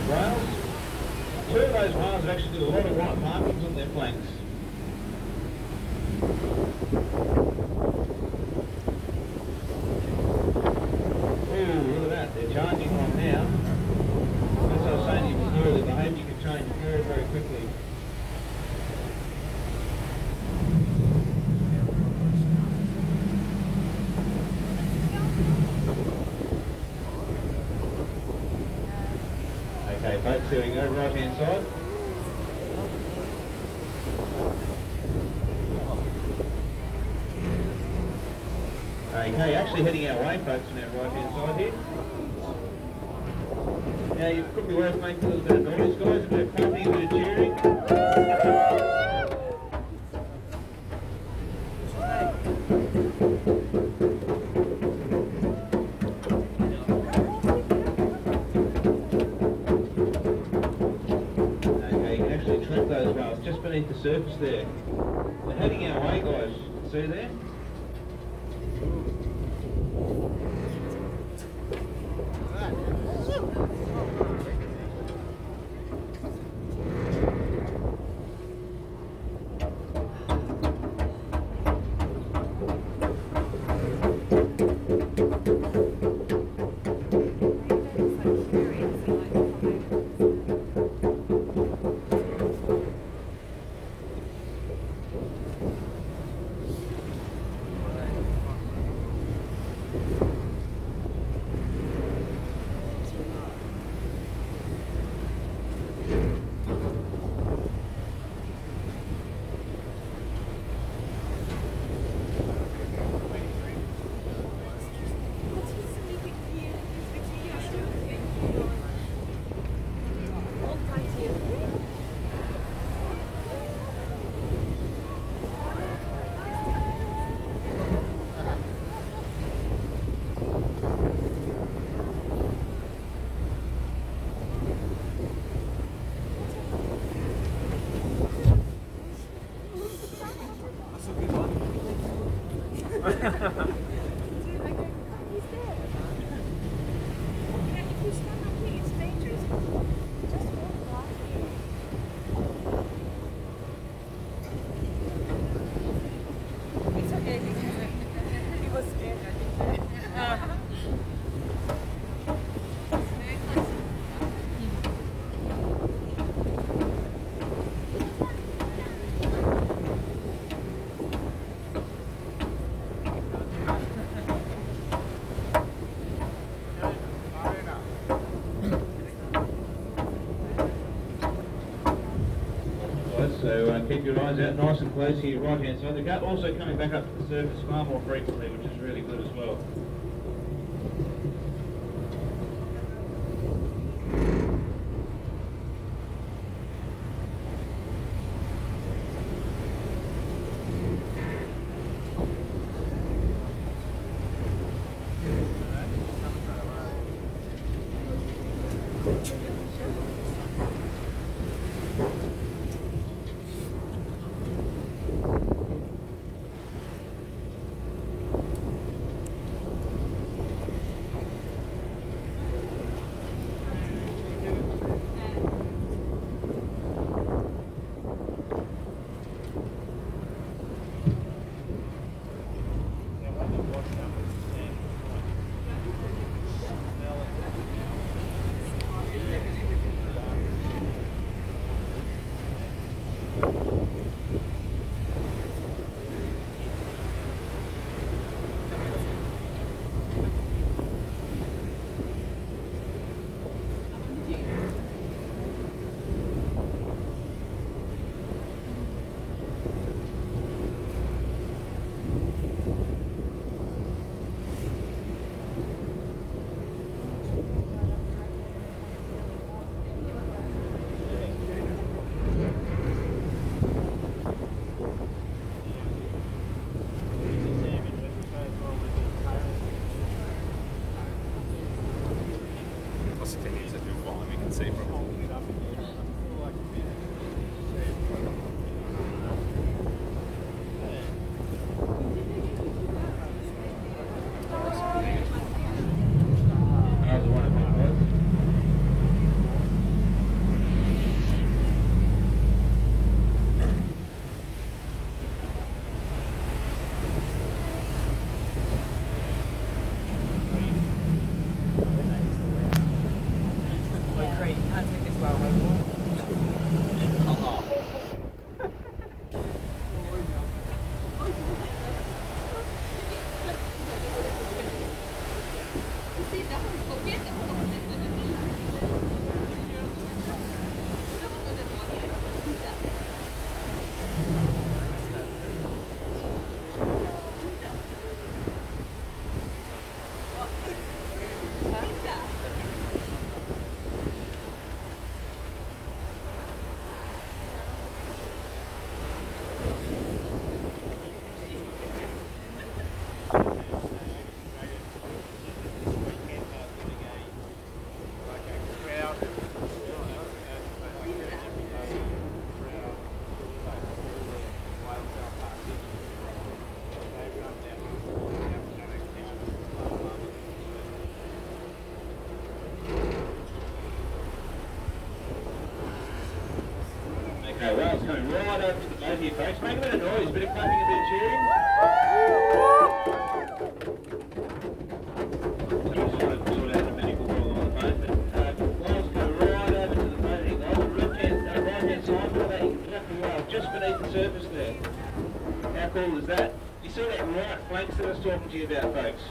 humpback. Two of those have actually got a lot of white markings on their flanks. Ooh, look at that, they're charging on now. As I was saying to you earlier, I hope you can change very, very quickly. Folks, we go, right hand side. Okay, actually heading our way, folks, on our right hand side here. Now, you could be worth making a little bit of noise, guys, a bit of clapping, a bit of cheering. Okay, beneath the surface there. They're heading our way, guys. See there? yeah your eyes out nice and close here, right hand side. The gut also coming back up to the surface far more frequently, which is really good as Okay, it's coming right over to the here, folks. Make a bit of noise, a bit of clapping, a bit of cheering. Just trying to sort the go right to the. The that, just beneath the surface there. How cool is that? You see that right flanks that I was talking to you about, folks?